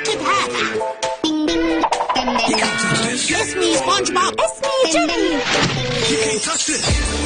Rocket hat. You. Kiss me, SpongeBob. It's me, Jimmy. You can't touch this.